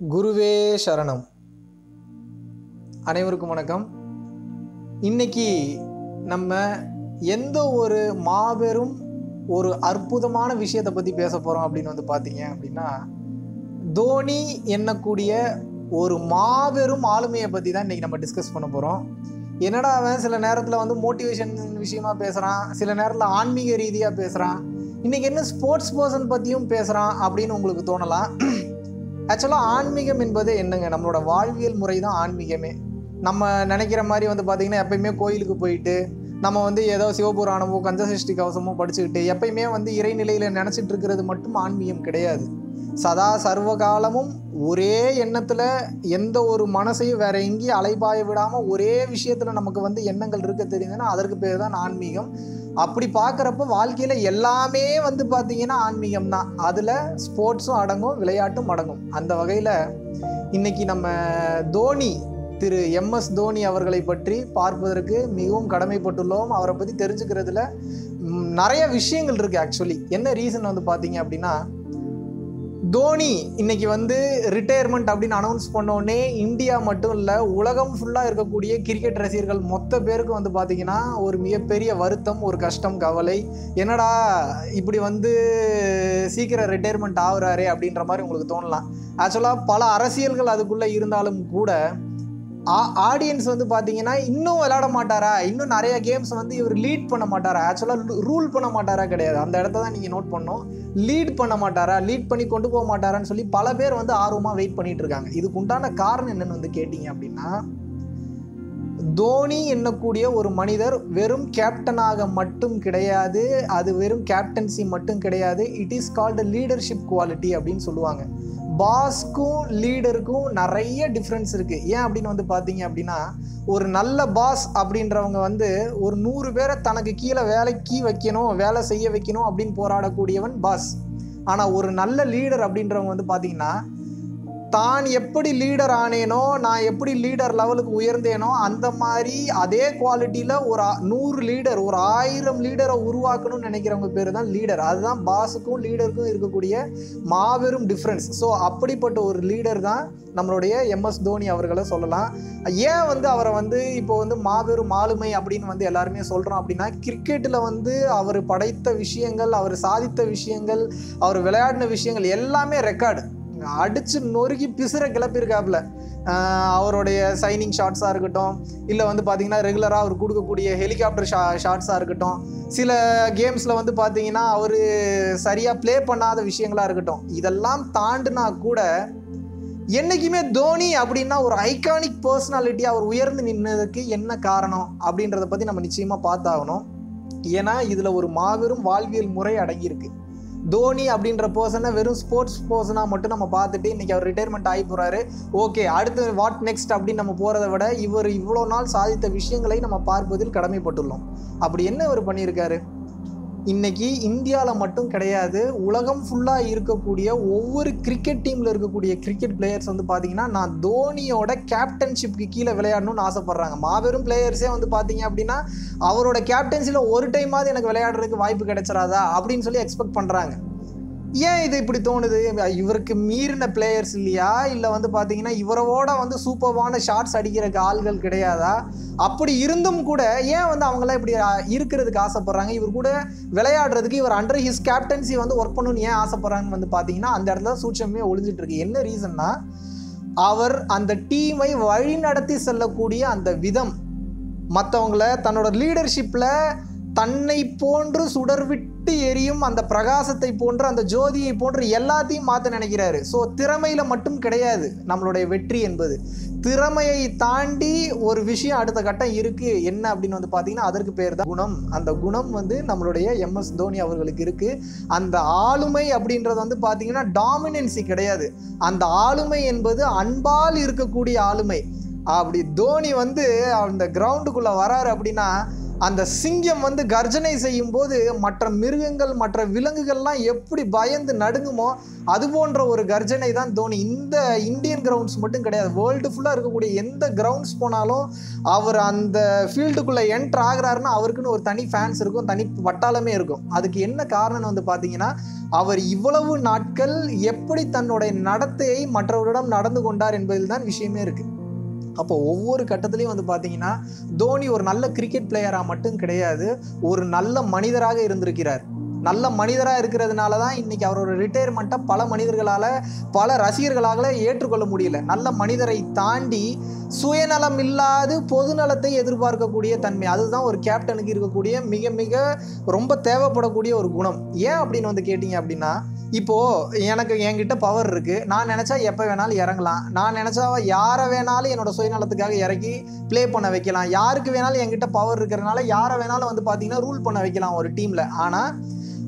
குருவே சரணம். அனைவருக்கும் வணக்கம். இன்னைக்கு நம்ம எந்த ஒரு மாபெரும் ஒரு அற்புதமான விஷயத்தை பற்றி பேச போகிறோம் அப்படின்னு வந்து பார்த்தீங்க அப்படின்னா தோனி எண்ணக்கூடிய ஒரு மாபெரும் ஆளுமையை பற்றி தான் இன்றைக்கி நம்ம டிஸ்கஸ் பண்ண போகிறோம் என்னடா அவன் சில நேரத்தில் வந்து மோட்டிவேஷன் விஷயமா பேசுகிறான் சில நேரத்தில் ஆன்மீக ரீதியாக பேசுகிறான் இன்றைக்கி என்ன ஸ்போர்ட்ஸ் பர்சன் பற்றியும் பேசுகிறான் அப்படின்னு உங்களுக்கு தோணலாம். ஆக்சுவலாக ஆன்மீகம் என்பது என்னங்க? நம்மளோட வாழ்வியல் முறை தான் ஆன்மீகமே. நம்ம நினைக்கிற மாதிரி வந்து பார்த்திங்கன்னா எப்பயுமே கோயிலுக்கு போயிட்டு நம்ம வந்து ஏதோ சிவபுராணமோ கந்தசஷ்டி கவசமோ படிச்சுக்கிட்டு எப்பயுமே வந்து இறைநிலையில் நினச்சிட்டு இருக்கிறது மட்டும் ஆன்மீகம் கிடையாது. சதா சர்வ காலமும் ஒரே எண்ணத்தில் எந்த ஒரு மனசையும் வேற எங்கேயும் அலைபாய விடாமல் ஒரே விஷயத்தில் நமக்கு வந்து எண்ணங்கள் இருக்க தெரியுதுன்னா அதற்கு பேர் தான் ஆன்மீகம். அப்படி பார்க்குறப்ப வாழ்க்கையில் எல்லாமே வந்து பார்த்தீங்கன்னா ஆன்மீகம் தான். அதில் ஸ்போர்ட்ஸும் அடங்கும் விளையாட்டும் அடங்கும். அந்த வகையில் இன்னைக்கு நம்ம தோனி திரு எம்எஸ் தோனி அவர்களை பற்றி பார்ப்பதற்கு மிகவும் கடமைப்பட்டுள்ளோம். அவரை பற்றி தெரிஞ்சுக்கிறதுல நிறைய விஷயங்கள் இருக்குது ஆக்சுவலி என்ன ரீசன் வந்து பார்த்தீங்க அப்படின்னா தோனி இன்னைக்கு வந்து ரிட்டையர்மெண்ட் அப்படின்னு அனௌன்ஸ் பண்ணோடனே இந்தியா மட்டும் இல்லை உலகம் ஃபுல்லாக இருக்கக்கூடிய கிரிக்கெட் ரசிகர்கள் மொத்த பேருக்கு வந்து பார்த்தீங்கன்னா ஒரு மிகப்பெரிய வருத்தம் ஒரு கஷ்டம் கவலை. என்னடா இப்படி வந்து சீக்கிரம் ரிட்டையர்மெண்ட் ஆகுறாரே அப்படின்ற மாதிரி உங்களுக்கு தோணலாம். ஆக்சுவலாக பல அரசியல்கள் அதுக்குள்ளே இருந்தாலும் கூட ஆடியன்ஸ் வந்து பார்த்தீங்கன்னா இன்னும் விளையாட மாட்டாரா? இன்னும் நிறைய கேம்ஸ் வந்து இவர் லீட் பண்ண மாட்டாரா? ஆக்சுவலாக ரூல் பண்ண மாட்டாரா கிடையாது. அந்த இடத்த தான் நீங்கள் நோட் பண்ணணும். லீட் பண்ண மாட்டாரா? லீட் பண்ணி கொண்டு போக மாட்டாரான்னு சொல்லி பல பேர் வந்து ஆர்வமாக வெயிட் பண்ணிட்டு இருக்காங்க. இதுக்கு உண்டான காரணம் என்னன்னு வந்து கேட்டிங்க அப்படின்னா தோனி என்னக்கூடிய ஒரு மனிதர் வெறும் கேப்டனாக மட்டும் கிடையாது அது வெறும் கேப்டன்சி மட்டும் கிடையாது it is called leadership quality அப்படின்னு சொல்லுவாங்க. பாஸ்க்கும் லீடருக்கும் நிறைய டிஃப்ரென்ஸ் இருக்குது ஏன் அப்படின்னு வந்து பார்த்தீங்க அப்படின்னா ஒரு நல்ல பாஸ் அப்படின்றவங்க வந்து ஒரு நூறு பேரை தனக்கு கீழே வேலைக்கு வைக்கணும் வேலை செய்ய வைக்கணும் அப்படின்னு போராடக்கூடியவன் பாஸ் ஆனால் ஒரு நல்ல லீடர் அப்படின்றவங்க வந்து பார்த்தீங்கன்னா தான் எப்படி லீடர் ஆனேனோ நான் எப்படி லீடர் லெவலுக்கு உயர்ந்தேனோ அந்த மாதிரி அதே குவாலிட்டியில் ஒரு நூறு லீடர் ஒரு ஆயிரம் லீடரை உருவாக்கணும்னு நினைக்கிறவங்க பேர் தான் லீடர் அதுதான் பாஸுக்கும் லீடருக்கும் இருக்கக்கூடிய மாபெரும் டிஃப்ரென்ஸ் ஸோ அப்படிப்பட்ட ஒரு லீடர் தான் நம்மளுடைய எம்எஸ் தோனி அவர்களை சொல்லலாம். ஏன் வந்து அவரை வந்து இப்போ வந்து மாபெரும் ஆளுமை அப்படின்னு வந்து எல்லாருமே சொல்கிறோம் அப்படின்னா கிரிக்கெட்டில் வந்து அவர் படைத்த விஷயங்கள் அவர் சாதித்த விஷயங்கள் அவர் விளையாடின விஷயங்கள் எல்லாமே ரெக்கார்டு அடித்து நொறுக்கி பிசுற கிளப்பியிருக்காப்புல. அவருடைய சைனிங் ஷாட்ஸாக இருக்கட்டும் இல்லை வந்து பார்த்தீங்கன்னா ரெகுலராக அவர் கொடுக்கக்கூடிய ஹெலிகாப்டர் ஷா ஷாட்ஸாக இருக்கட்டும் சில கேம்ஸில் வந்து பார்த்தீங்கன்னா அவர் சரியாக ப்ளே பண்ணாத விஷயங்களாக இருக்கட்டும் இதெல்லாம் தாண்டினா கூட என்றைக்குமே தோனி அப்படின்னா ஒரு ஐகானிக் பர்சனாலிட்டி அவர் உயர்ந்து நின்னதுக்கு என்ன காரணம் அப்படின்றத பற்றி நம்ம நிச்சயமாக பார்த்தாகணும். ஏன்னா இதில் ஒரு மாபெரும் வாழ்வியல் முறை அடங்கியிருக்கு. தோனி அப்படின்ற பர்சனை வெறும் ஸ்போர்ட்ஸ் பர்சனாக மட்டும் நம்ம பார்த்துட்டு இன்றைக்கி அவர் ரிட்டையர்மெண்ட் ஆகி போகிறாரு ஓகே அடுத்து வாட் நெக்ஸ்ட் அப்படின்னு நம்ம போகிறத விட இவர் இவ்வளோ நாள் சாதித்த விஷயங்களை நம்ம பார்ப்பதில் கடமைப்பட்டுள்ளோம். அப்படி என்ன இவர் பண்ணியிருக்காரு? இன்னைக்கு இந்தியாவில் மட்டும் கிடையாது உலகம் ஃபுல்லாக இருக்கக்கூடிய ஒவ்வொரு கிரிக்கெட் டீமில் இருக்கக்கூடிய கிரிக்கெட் பிளேயர்ஸ் வந்து பார்த்தீங்கன்னா நான் தோனியோட கேப்டன்ஷிப்க்கு கீழே விளையாடணும்னு ஆசைப்பட்றாங்க. மாபெரும் பிளேயர்ஸே வந்து பார்த்தீங்க அப்படின்னா அவரோட கேப்டன்சியில் ஒரு டைமாவது எனக்கு விளையாடுறதுக்கு வாய்ப்பு கிடைச்சிராதா அப்படின்னு சொல்லி எக்ஸ்பெக்ட் பண்ணுறாங்க ஏன் இது இப்படி தோணுது? இவருக்கு மீறின பிளேயர்ஸ் இல்லையா? இல்லை வந்து பார்த்தீங்கன்னா இவரோட வந்து சூப்பர்வான ஷார்ட்ஸ் அடிக்கிறக்கு ஆள்கள் கிடையாதா? அப்படி இருந்தும் கூட ஏன் வந்து அவங்களாம் இப்படி இருக்கிறதுக்கு ஆசைப்படுறாங்க? இவர் கூட விளையாடுறதுக்கு இவர் அண்டர் ஹிஸ் கேப்டன்சி வந்து ஒர்க் பண்ணணும்னு ஏன் ஆசைப்படுறாங்கன்னு வந்து பார்த்தீங்கன்னா அந்த இடத்துல சூட்சமே ஒளிஞ்சிட்டு இருக்கு. என்ன ரீசன்னா அவர் அந்த டீமை வழிநடத்தி செல்லக்கூடிய அந்த விதம் மற்றவங்கள தன்னோட லீடர்ஷிப்பில் தன்னை போன்று சுடர்விட்டு எரியும் அந்த பிரகாசத்தை போன்று அந்த ஜோதியை போன்று எல்லாத்தையும் மாற்ற நினைக்கிறாரு. ஸோ திறமையில மட்டும் கிடையாது நம்மளுடைய வெற்றி என்பது. திறமையை தாண்டி ஒரு விஷயம் அடுத்த கட்டம் இருக்கு என்ன அப்படின்னு வந்து பார்த்தீங்கன்னா அதற்கு பேர் தான் குணம். அந்த குணம் வந்து நம்மளுடைய எம்எஸ் தோனி அவர்களுக்கு இருக்கு. அந்த ஆளுமை அப்படின்றது வந்து பார்த்தீங்கன்னா டாமினன்சி கிடையாது. அந்த ஆளுமை என்பது அன்பால் இருக்கக்கூடிய ஆளுமை. அப்படி தோனி வந்து அந்த கிரவுண்டுக்குள்ளே வராரு அப்படின்னா அந்த சிங்கம் வந்து கர்ஜனை செய்யும் போது மற்ற மிருகங்கள் மற்ற விலங்குகள்லாம் எப்படி பயந்து நடுங்குமோ அது போன்ற ஒரு கர்ஜனை தான் தோனி. இந்த இந்தியன் கிரவுண்ட்ஸ் மட்டும் கிடையாது. வேர்ல்டு ஃபுல்லாக இருக்கக்கூடிய எந்த கிரவுண்ட்ஸ் போனாலும் அவர் அந்த ஃபீல்டுக்குள்ளே என்ட்ரு ஆகிறாருன்னா அவருக்குன்னு ஒரு தனி ஃபேன்ஸ் இருக்கும் தனி வட்டாளமே இருக்கும். அதுக்கு என்ன காரணம் வந்து பார்த்தீங்கன்னா அவர் இவ்வளவு நாட்கள் எப்படி தன்னுடைய நடத்தையை மற்றவரிடம் நடந்து கொண்டார் என்பதில் தான் விஷயமே இருக்குது அப்போ ஒவ்வொரு கட்டத்துலேயும் வந்து பார்த்தீங்கன்னா தோனி ஒரு நல்ல கிரிக்கெட் பிளேயராக மட்டும் கிடையாது ஒரு நல்ல மனிதராக இருந்திருக்கிறார். நல்ல மனிதராக இருக்கிறதுனால தான் இன்னைக்கு அவரோட ரிட்டையர்மெண்ட்டை பல மனிதர்களால் பல ரசிகர்களால் ஏற்றுக்கொள்ள முடியல. நல்ல மனிதரை தாண்டி சுயநலம் இல்லாது பொதுநலத்தை எதிர்பார்க்கக்கூடிய தன்மை. அதுதான் ஒரு கேப்டனுக்கு இருக்கக்கூடிய மிக மிக ரொம்ப தேவைப்படக்கூடிய ஒரு குணம். ஏன் அப்படின்னு வந்து கேட்டிங்க அப்படின்னா இப்போது எனக்கு என்கிட்ட பவர் இருக்குது நான் நினச்சா எப்போ வேணாலும் இறங்கலாம். நான் நினச்சா யாரை வேணாலும் என்னோட சுயநலத்துக்காக இறக்கி ப்ளே பண்ண வைக்கலாம். யாருக்கு வேணாலும் என்கிட்ட பவர் இருக்கிறதுனால யாரை வேணாலும் வந்து பார்த்திங்கன்னா ரூல் பண்ண வைக்கலாம் ஒரு டீமில் ஆனால்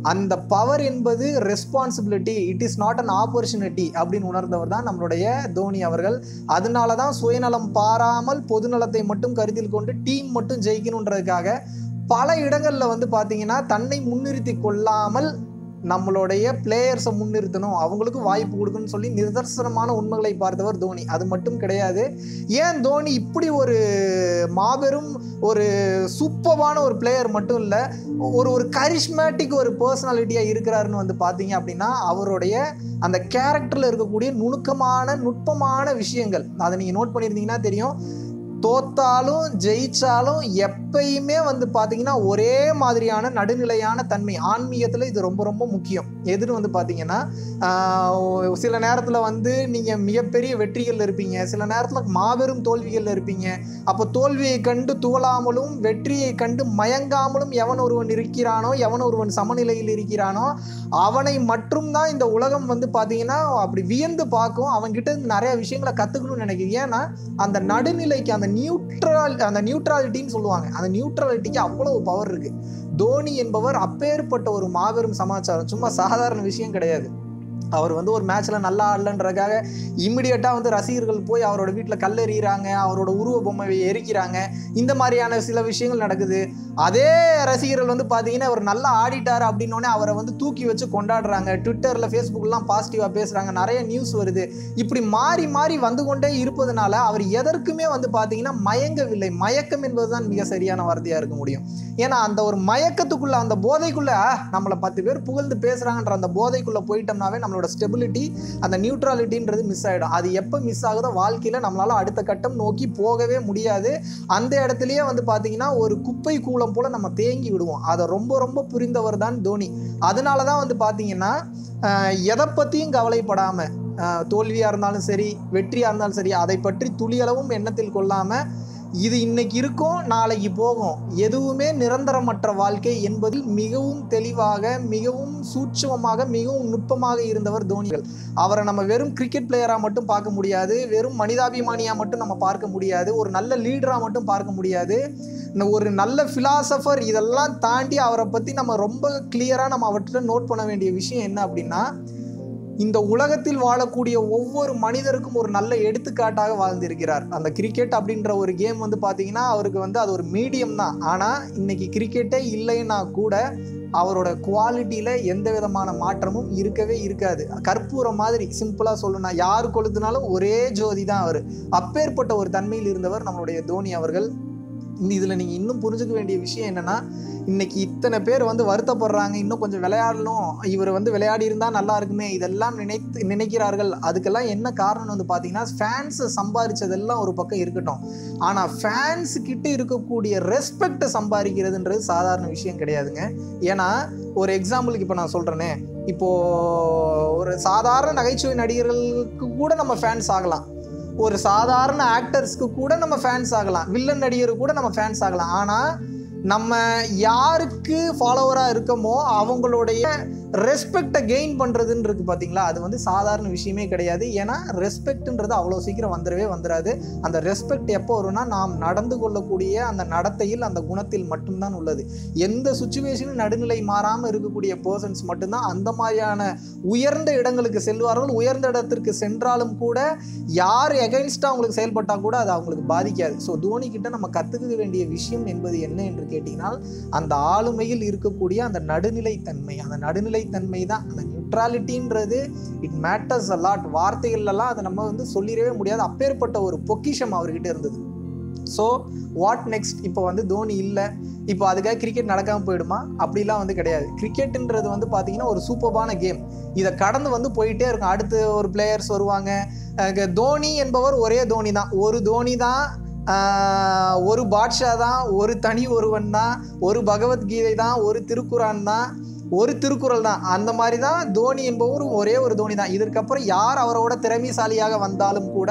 அந்த பவர் என்பது responsibility it is not an opportunity அப்படின்னு உணர்ந்தவர் தான் நம்மளுடைய தோனி அவர்கள். அதனால தான் சுயநலம் பாராமல் பொதுநலத்தை மட்டும் கருத்தில் கொண்டு டீம் மட்டும் ஜெயிக்கணுன்றதுக்காக பல இடங்களில் வந்து பார்த்தீங்கன்னா தன்னை முன்னிறுத்தி கொள்ளாமல் நம்மளுடைய பிளேயர்ஸை முன்னிறுத்தணும். அவங்களுக்கும் வாய்ப்பு கொடுக்கணும்னு சொல்லி நிதர்சனமான உண்மைகளை பார்த்தவர் தோனி. அது மட்டும் கிடையாது. ஏன் தோனி இப்படி ஒரு மாபெரும் ஒரு சூப்பரான ஒரு பிளேயர் மட்டும் இல்லை ஒரு ஒரு கரிஷ்மேட்டிக் ஒரு பர்சனாலிட்டியாக இருக்கிறாருன்னு வந்து பார்த்தீங்க அப்படின்னா அவருடைய அந்த கேரக்டரில் இருக்கக்கூடிய நுணுக்கமான நுட்பமான விஷயங்கள். அதை நீங்கள் நோட் பண்ணியிருந்தீங்கன்னா தெரியும். தோத்தாலும் ஜெயிச்சாலும் எப்பயுமே வந்து பார்த்தீங்கன்னா ஒரே மாதிரியான நடுநிலையான தன்மை. ஆன்மீகத்தில் இது ரொம்ப ரொம்ப முக்கியம். எதுன்னு வந்து பார்த்தீங்கன்னா சில நேரத்தில் வந்து நீங்கள் மிகப்பெரிய வெற்றிகள் இருப்பீங்க. சில நேரத்தில் மாபெரும் தோல்விகள் இருப்பீங்க. அப்போ தோல்வியை கண்டு துவளாமலும் வெற்றியை கண்டு மயங்காமலும் எவன் ஒருவன் இருக்கிறானோ எவன் ஒருவன் சமநிலையில் இருக்கிறானோ அவனை மட்டும்தான் இந்த உலகம் வந்து பார்த்தீங்கன்னா அப்படி வியந்து பார்க்கும். அவன்கிட்ட நிறைய விஷயங்களை கற்றுக்கணும்னு நினைக்கிறேன் ஏன்னா அந்த நடுநிலைக்கு அந்த நியூட்ரல் அந்த நியூட்ராலிட்டின்னு சொல்லுவாங்க. அந்த நியூட்ராலிட்டிக்கு அவ்வளவு பவர் இருக்கு. தோனி என்பவர் அப்பேற்பட்ட ஒரு மாபெரும் சமாச்சாரம். சும்மா சாதாரண விஷயம் கிடையாது. அவர் வந்து ஒரு மேட்ச்சில் நல்லா ஆடலன்றதுக்காக இம்மிடியட்டாக வந்து ரசிகர்கள் போய் அவரோட வீட்டில் கல் அவரோட உருவ பொம்மையை எரிக்கிறாங்க. இந்த மாதிரியான சில விஷயங்கள் நடக்குது. அதே ரசிகர்கள் வந்து பார்த்தீங்கன்னா அவர் நல்லா ஆடிட்டார் அப்படின்னோடனே அவரை வந்து தூக்கி வச்சு கொண்டாடுறாங்க. ட்விட்டரில் ஃபேஸ்புக்லாம் பாசிட்டிவாக பேசுகிறாங்க நிறைய நியூஸ் வருது. இப்படி மாறி மாறி வந்து கொண்டே இருப்பதனால அவர் எதற்குமே வந்து பார்த்தீங்கன்னா மயங்கவில்லை. மயக்கம் என்பதுதான் மிக சரியான வார்த்தையாக இருக்க முடியும். ஏன்னா அந்த ஒரு மயக்கத்துக்குள்ள அந்த போதைக்குள்ள நம்மளை பத்து பேர் புகழ்ந்து பேசுறாங்கன்ற அந்த போதைக்குள்ள போயிட்டோம்னாவே நம்மளோட ஸ்டெபிலிட்டி அந்த நியூட்ராலிட்டின்றது மிஸ் ஆகிடும் அது எப்போ மிஸ் ஆகுதோ வாழ்க்கையில் நம்மளால அடுத்த கட்டம் நோக்கி போகவே முடியாது. அந்த இடத்துலயே வந்து பார்த்தீங்கன்னா ஒரு குப்பை கூலம் போல நம்ம தேங்கி விடுவோம். அதை ரொம்ப ரொம்ப புரிந்தவர் தான் தோனி. அதனால தான் வந்து பார்த்தீங்கன்னா எதை பற்றியும் கவலைப்படாமல் தோல்வியாக இருந்தாலும் சரி வெற்றியாக இருந்தாலும் சரி அதை பற்றி துளியளவும் எண்ணத்தில் கொள்ளாமல் இது இன்னைக்கு இருக்கும் நாளைக்கு போகும். எதுவுமே நிரந்தரமற்ற வாழ்க்கை என்பதில் மிகவும் தெளிவாக மிகவும் சூட்சமமாக மிகவும் நுட்பமாக இருந்தவர் தோனிகள். அவரை நம்ம வெறும் கிரிக்கெட் பிளேயராக மட்டும் பார்க்க முடியாது வெறும் மனிதாபிமானியாக மட்டும் நம்ம பார்க்க முடியாது ஒரு நல்ல லீடராக மட்டும் பார்க்க முடியாது. ஒரு நல்ல ஃபிலாசபர் இதெல்லாம் தாண்டி அவரை பற்றி நம்ம ரொம்ப கிளியராக நம்ம அவர்கிட்ட நோட் பண்ண வேண்டிய விஷயம் என்ன அப்படின்னா இந்த உலகத்தில் வாழக்கூடிய ஒவ்வொரு மனிதருக்கும் ஒரு நல்ல எடுத்துக்காட்டாக வாழ்ந்திருக்கிறார். அந்த கிரிக்கெட் அப்படின்ற ஒரு கேம் வந்து பார்த்தீங்கன்னா அவருக்கு வந்து அது ஒரு மீடியம் தான். ஆனால் இன்னைக்கு கிரிக்கெட்டே இல்லைன்னா கூட அவரோட குவாலிட்டியில் எந்த விதமான மாற்றமும் இருக்கவே இருக்காது. கற்பூரம் மாதிரி சிம்பிளாக சொல்லணும்னா யார் கொளுத்துனாலும் ஒரே ஜோதி தான் அவர். அப்பேற்பட்ட ஒரு தன்மையில் இருந்தவர் நம்மளுடைய தோனி அவர்கள். இதில் நீங்கள் இன்னும் புரிஞ்சுக்க வேண்டிய விஷயம் என்னென்னா இன்னைக்கு இத்தனை பேர் வந்து வருத்தப்படுறாங்க இன்னும் கொஞ்சம் விளையாடணும். இவர் வந்து விளையாடி இருந்தால் நல்லா இருக்குமே இதெல்லாம் நினைத்து நினைக்கிறார்கள். அதுக்கெல்லாம் என்ன காரணம் வந்து பார்த்தீங்கன்னா ஃபேன்ஸை சம்பாதிச்சதெல்லாம் ஒரு பக்கம் இருக்கட்டும். ஆனால் ஃபேன்ஸ் கிட்ட இருக்கக்கூடிய ரெஸ்பெக்டை சம்பாதிக்கிறதுன்றது சாதாரண விஷயம் கிடையாதுங்க. ஏன்னா ஒரு எக்ஸாம்பிளுக்கு இப்போ நான் சொல்கிறேனே இப்போது ஒரு சாதாரண நகைச்சுவை நடிகர்களுக்கு கூட நம்ம ஃபேன்ஸ் ஆகலாம். ஒரு சாதாரண ஆக்டர்ஸ்க்கு கூட நம்ம ஃபேன்ஸ் ஆகலாம். வில்லன் நடிகருக்கு கூட நம்ம ஃபேன்ஸ் ஆகலாம். ஆனால் நம்ம யாருக்கு ஃபாலோவராக இருக்கோமோ அவங்களுடைய ரெஸ்பெக்டை கெயின் பண்ணுறதுன்னு இருக்குது பார்த்தீங்களா அது வந்து சாதாரண விஷயமே கிடையாது. ஏன்னா ரெஸ்பெக்ட்ன்றது அவ்வளோ சீக்கிரம் வந்துடவே வந்துடாது. அந்த ரெஸ்பெக்ட் எப்போ வரும்னா நாம் நடந்து கொள்ளக்கூடிய அந்த நடத்தையில் அந்த குணத்தில் மட்டும்தான் உள்ளது. எந்த சுச்சுவேஷனும் நடுநிலை மாறாமல் இருக்கக்கூடிய பர்சன்ஸ் மட்டும்தான் அந்த மாதிரியான உயர்ந்த இடங்களுக்கு செல்வார்கள். உயர்ந்த இடத்திற்கு சென்றாலும் கூட யார் எகைன்ஸ்டாக அவங்களுக்கு செயல்பட்டால் கூட அது அவங்களுக்கு பாதிக்காது. ஸோ தோனி கிட்ட நம்ம கற்றுக்க வேண்டிய விஷயம் என்பது என்ன என்று கேட்டிங்கன்னா அந்த ஆளுமையில் இருக்கக்கூடிய அந்த நடுநிலைத்தன்மை அந்த நடுநிலை தன்மை தான் அந்த நியூட்ராலிட்டின்றது இட் மேட்டர்ஸ் அலாட் வார்த்தைகள்லாம் அதை நம்ம வந்து சொல்லிடவே முடியாது. அப்பேற்பட்ட ஒரு பொக்கிஷம் அவர்கிட்ட இருந்தது. ஸோ வாட் நெக்ஸ்ட் இப்போ வந்து தோனி இல்லை. இப்போ அதுக்காக கிரிக்கெட் நடக்காமல் போயிடுமா? அப்படிலாம் வந்து கிடையாது. கிரிக்கெட்டுன்றது வந்து பார்த்தீங்கன்னா ஒரு சூப்பர்பான கேம் இதை கடந்து வந்து போயிட்டே இருக்கும். அடுத்து ஒரு பிளேயர்ஸ் வருவாங்க. தோனி என்பவர் ஒரே தோனி தான் ஒரு தோனி தான் ஒரு பாட்ஷா தான் ஒரு தனி ஒருவன் தான் ஒரு பகவத்கீதை தான் ஒரு திருக்குரான் தான் ஒரு திருக்குறள் தான். அந்த மாதிரி தான் தோனி என்பவரும் ஒரே ஒரு தோனி தான். இதற்கப்புறம் யார் அவரோட திறமைசாலியாக வந்தாலும் கூட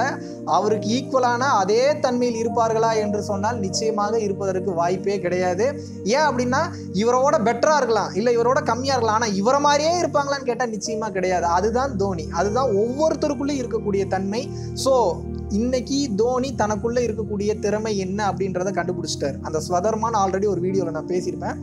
அவருக்கு ஈக்குவலான அதே தன்மையில் இருப்பார்களா என்று சொன்னால் நிச்சயமாக இருப்பதற்கு வாய்ப்பே கிடையாது. ஏன் அப்படின்னா இவரோட பெட்டராக இருக்கலாம். இல்லை இவரோட கம்மியாக இருக்கலாம். ஆனால் இவரை மாதிரியே இருப்பாங்களான்னு கேட்டால் நிச்சயமாக கிடையாது. அதுதான் தோனி. அதுதான் ஒவ்வொருத்தருக்குள்ளேயும் இருக்கக்கூடிய தன்மை. ஸோ இன்னைக்கு தோனி தனக்குள்ளே இருக்கக்கூடிய திறமை என்ன அப்படின்றத கண்டுபிடிச்சிட்டார். அந்த ஸ்வதர்மான் ஆல்ரெடி ஒரு வீடியோவில் நான் பேசியிருப்பேன்.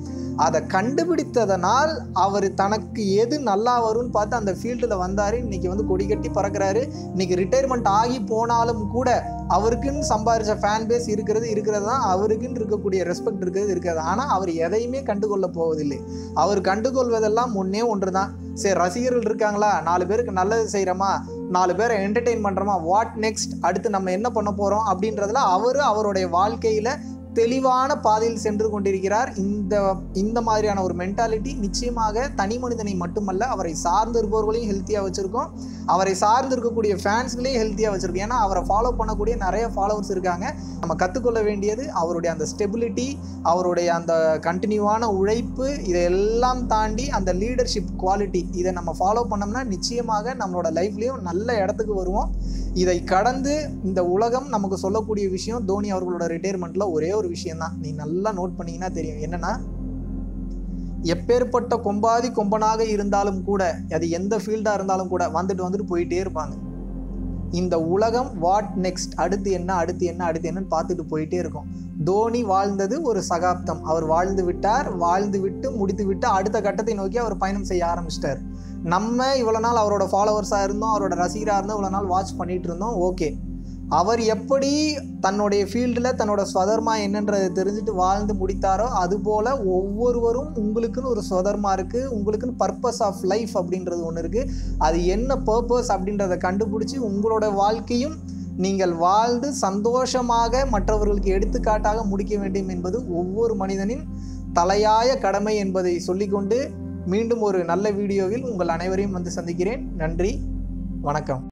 அதை கண்டுபிடித்ததனால் அவர் தனக்கு எது நல்லா வரும்னு பார்த்து அந்த ஃபீல்டில் வந்தார். இன்னைக்கு வந்து கொடி கட்டி பறக்கிறாரு. இன்னைக்கு ரிட்டையர்மெண்ட் ஆகி போனாலும் கூட அவருக்குன்னு சம்பாரிச்ச ஃபேன் பேஸ் இருக்கிறது இருக்கிறது தான் அவருக்குன்னு இருக்கக்கூடிய ரெஸ்பெக்ட் இருக்கிறது இருக்கிறது. ஆனால் அவர் எதையுமே கண்டுகொள்ள போவதில்லை. அவர் கண்டுகொள்வதெல்லாம் ஒன்றே ஒன்று தான் சரி ரசிகர்கள் இருக்காங்களா? நாலு பேருக்கு நல்லது செய்கிறோமா நாலு பேரை என்டர்டெயின் பண்ணுறோமா வாட் நெக்ஸ்ட் அடுத்து நம்ம என்ன பண்ண போகிறோம் அப்படின்றதுல அவர் அவருடைய வாழ்க்கையில் தெளிவான பாதையில் சென்று கொண்டிருக்கிறார். இந்த இந்த மாதிரியான ஒரு மென்டாலிட்டி நிச்சயமாக தனி மனிதனை மட்டுமல்ல அவரை சார்ந்து இருப்பவர்களையும் ஹெல்த்தியாக வச்சுருக்கோம். அவரை சார்ந்து இருக்கக்கூடிய ஃபேன்ஸ்களையும் ஹெல்த்தியாக வச்சுருக்கோம். ஏன்னா அவரை ஃபாலோ பண்ணக்கூடிய நிறைய ஃபாலோவர்ஸ் இருக்காங்க. நம்ம கற்றுக்கொள்ள வேண்டியது அவருடைய அந்த ஸ்டெபிலிட்டி அவருடைய அந்த கண்டினியூவான உழைப்பு இதையெல்லாம் தாண்டி அந்த லீடர்ஷிப் குவாலிட்டி இதை நம்ம ஃபாலோ பண்ணோம்னா நிச்சயமாக நம்மளோட லைஃப்லேயும் நல்ல இடத்துக்கு வருவோம். இதை கடந்து இந்த உலகம் நமக்கு சொல்லக்கூடிய விஷயம் தோனி அவர்களோட ரிட்டையர்மெண்ட்டில் ஒரே ஒரு விஷயம்தான் நீ நல்லா நோட் பண்ணீங்கன்னா தெரியும். என்னன்னா எப்பேற்பட்ட கொம்பாதி கொம்பனாக இருந்தாலும் கூட அது எந்த ஃபீல்டாக இருந்தாலும் கூட வந்துட்டு வந்துட்டு போயிட்டே இருப்பாங்க. இந்த உலகம் வாட் நெக்ஸ்ட் அடுத்து என்ன அடுத்து என்ன அடுத்து என்னன்னு பார்த்துட்டு போயிட்டே இருக்கும். தோனி வாழ்ந்தது ஒரு சகாப்தம். அவர் வாழ்ந்து விட்டார். வாழ்ந்து விட்டு முடித்து விட்டு அடுத்த கட்டத்தை நோக்கி அவர் பயணம் செய்ய ஆரம்பிச்சிட்டார். நம்ம இவ்வளோ நாள் அவரோட ஃபாலோவர்ஸாக இருந்தோம். அவரோட ரசிகராக இருந்தோம். இவ்வளோ நாள் வாட்ச் பண்ணிட்டு இருந்தோம். ஓகே அவர் எப்படி தன்னுடைய ஃபீல்டில் தன்னோட ஸ்வதர்மா என்னன்றதை தெரிஞ்சுட்டு வாழ்ந்து முடித்தாரோ அதுபோல் ஒவ்வொருவரும் உங்களுக்குன்னு ஒரு ஸ்வதர்மா இருக்குது உங்களுக்குன்னு பர்பஸ் ஆஃப் லைஃப் அப்படின்றது ஒன்று இருக்குது அது என்ன பர்பஸ் அப்படின்றத கண்டுபிடிச்சி உங்களோட வாழ்க்கையும் நீங்கள் வாழ்ந்து சந்தோஷமாக மற்றவர்களுக்கு எடுத்துக்காட்டாக முடிக்க வேண்டும் என்பது ஒவ்வொரு மனிதனின் தலையாய கடமை என்பதை சொல்லிக்கொண்டு மீண்டும் ஒரு நல்ல வீடியோவில் உங்கள் அனைவரையும் வந்து சந்திக்கிறேன். நன்றி வணக்கம்.